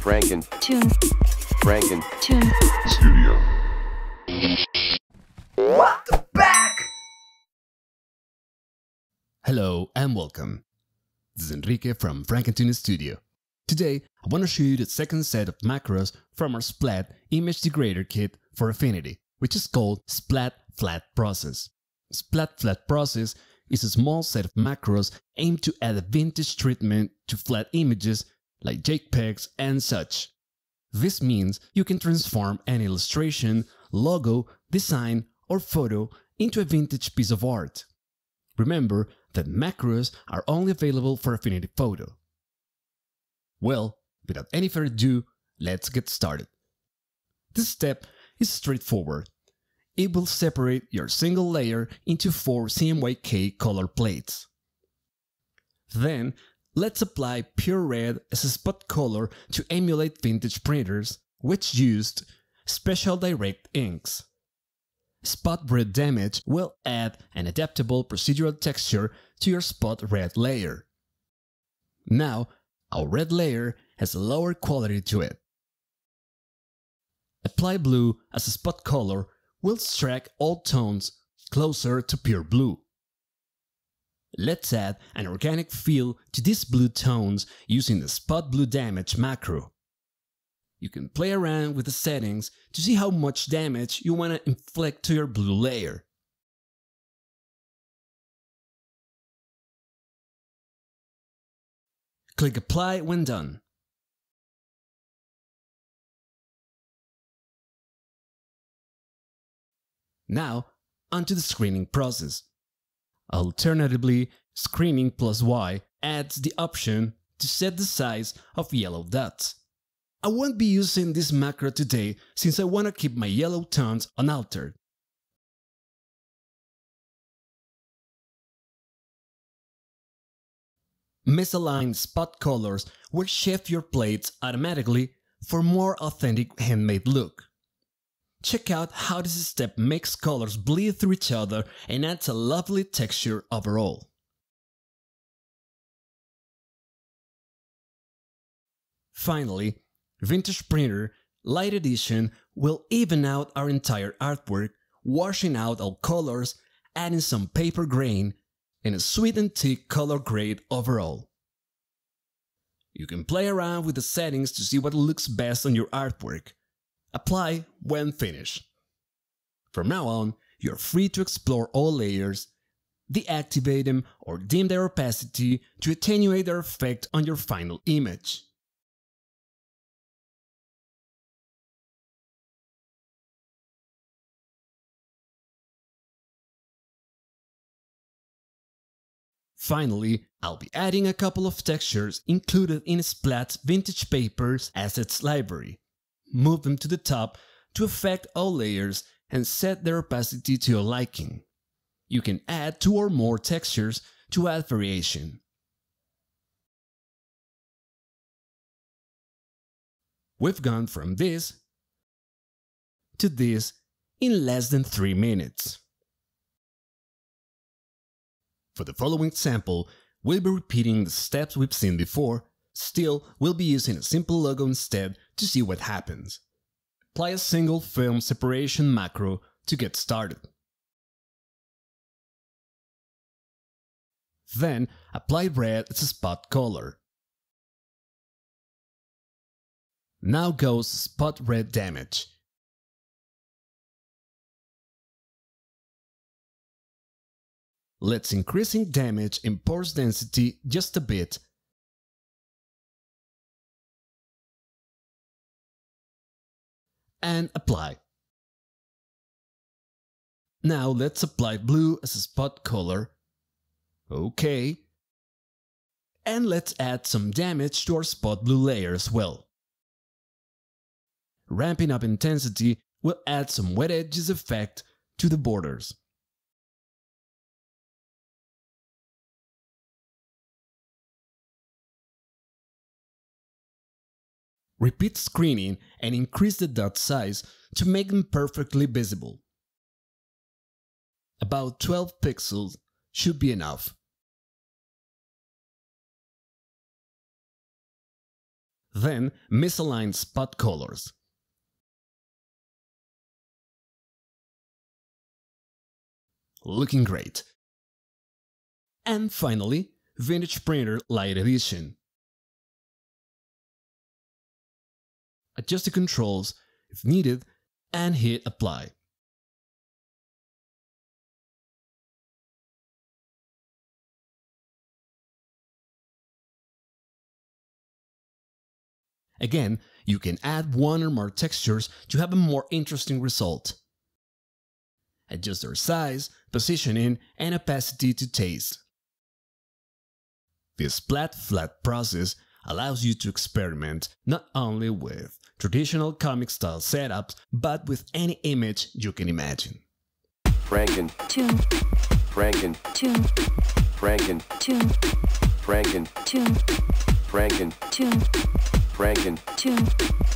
Franken, Tune. Franken, Tune. Studio. What the Pack? Hello and welcome. This is Enrique from Frankentoon Studio. Today, I want to show you the second set of macros from our Splat image degrader kit for Affinity, which is called Splat Flat Process. Splat Flat Process is a small set of macros aimed to add a vintage treatment to flat images like JPEGs and such. This means you can transform an illustration, logo, design, or photo into a vintage piece of art. Remember that macros are only available for Affinity Photo. Well, without any further ado, let's get started. This step is straightforward. It will separate your single layer into four CMYK color plates. Then, let's apply pure red as a spot color to emulate vintage printers, which used special direct inks. Spot red damage will add an adaptable procedural texture to your spot red layer. Now, our red layer has a lower quality to it. Apply blue as a spot color will strike all tones closer to pure blue. Let's add an organic feel to these blue tones using the spot blue damage macro. You can play around with the settings to see how much damage you want to inflict to your blue layer. Click apply when done. Now, onto the screening process. Alternatively, screening plus Y adds the option to set the size of yellow dots. I won't be using this macro today since I want to keep my yellow tones unaltered. Misaligned spot colors will shift your plates automatically for more authentic handmade look. Check out how this step makes colors bleed through each other and adds a lovely texture overall. Finally, Vintage Printer Light Edition will even out our entire artwork, washing out all colors, adding some paper grain, and a sweet and color grade overall. You can play around with the settings to see what looks best on your artwork. Apply when finished. From now on, you're free to explore all layers, deactivate them or dim their opacity to attenuate their effect on your final image. Finally, I'll be adding a couple of textures included in Splat's Vintage Papers Assets library. Move them to the top to affect all layers and set their opacity to your liking. You can add two or more textures to add variation. We've gone from this to this in less than 3 minutes. For the following sample, we'll be repeating the steps we've seen before, still we'll be using a simple logo instead to see what happens. Apply a single film separation macro to get started. Then apply red as a spot color. Now goes spot red damage. Let's increasing damage and pores density just a bit. And apply. Now let's apply blue as a spot color. Okay. And let's add some damage to our spot blue layer as well. Ramping up intensity will add some wet edges effect to the borders. Repeat screening and increase the dot size to make them perfectly visible. About 12 pixels should be enough. then misalign spot colors. Looking great. And finally, Vintage Printer Light Edition. Adjust the controls if needed and hit apply. Again, you can add one or more textures to have a more interesting result. Adjust their size, positioning, and opacity to taste. This splat flat process allows you to experiment not only with traditional comic style setups, but with any image you can imagine. Franken, tune, Franken, tune, Franken, tune, Franken, tune, Franken, tune, Franken. tune.